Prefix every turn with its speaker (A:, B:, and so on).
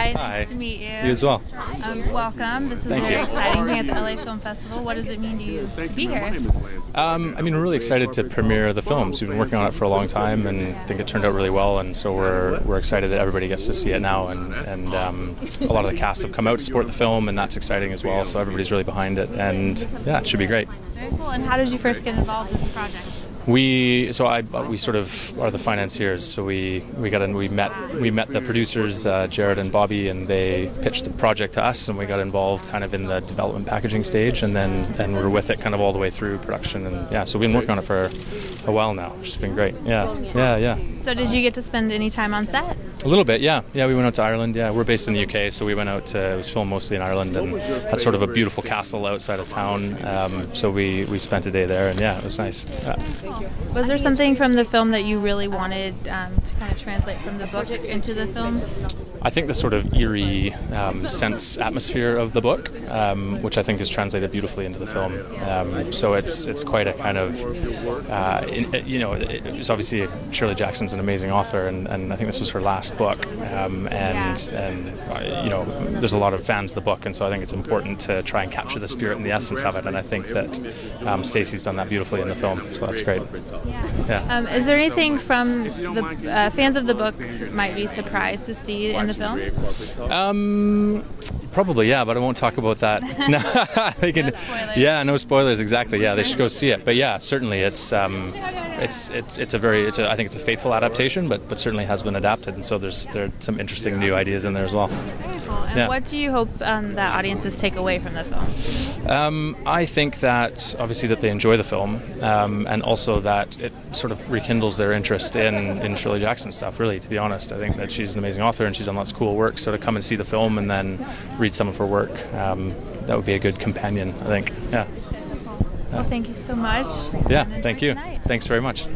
A: Hi,
B: Hi.
A: nice to meet you.
B: You as well.
A: Um, welcome. This is
B: Thank
A: very
B: you.
A: exciting being at the LA Film Festival. What does it mean to you to be here?
B: Um, I mean, we're really excited to premiere the film. So We've been working on it for a long time, and I think it turned out really well. And so we're, we're excited that everybody gets to see it now. And, and um, a lot of the cast have come out to support the film, and that's exciting as well. So everybody's really behind it, and yeah, it should be great.
A: Very cool. And how did you first get involved with the project?
B: We so I we sort of are the financiers. So we we got in, we met we met the producers uh, Jared and Bobby, and they pitched the project to us, and we got involved kind of in the development packaging stage, and then and we are with it kind of all the way through production, and yeah. So we've been working on it for a while now, which has been great. Yeah, yeah, yeah.
A: So did you get to spend any time on set?
B: A little bit, yeah, yeah. We went out to Ireland. Yeah, we're based in the UK, so we went out. To, it was filmed mostly in Ireland, and had sort of a beautiful castle outside of town. Um, so we we spent a day there, and yeah, it was nice. Yeah.
A: Was there something from the film that you really wanted um, to kind of translate from the book into the film?
B: I think the sort of eerie um, sense atmosphere of the book, um, which I think is translated beautifully into the film. Um, so it's it's quite a kind of, uh, in, you know, it's obviously Shirley Jackson's an amazing author, and, and I think this was her last book. Um, and and uh, you know, there's a lot of fans of the book, and so I think it's important to try and capture the spirit and the essence of it. And I think that um, Stacie's done that beautifully in the film, so that's great. Yeah.
A: Um, is there anything from the uh, fans of the book might be surprised to see in the film?
B: Um, probably, yeah, but I won't talk about that. no, can,
A: No spoilers.
B: yeah, no spoilers. Exactly. Yeah, they should go see it. But yeah, certainly, it's um, it's it's it's a very, it's a, I think it's a faithful adaptation, but but certainly has been adapted, and so there's there are some interesting new ideas in there as well.
A: Cool. And
B: Yeah.
A: what do you hope um, that audiences take away from the film?
B: Um, I think that obviously that they enjoy the film, um, and also that it sort of rekindles their interest in, in Shirley Jackson stuff. Really, to be honest, I think that she's an amazing author and she's done lots of cool work. So to come and see the film and then read some of her work, um, that would be a good companion. I think. Yeah.
A: Well, thank you so much.
B: Yeah. Thank you.
A: tonight.
B: Thanks very much.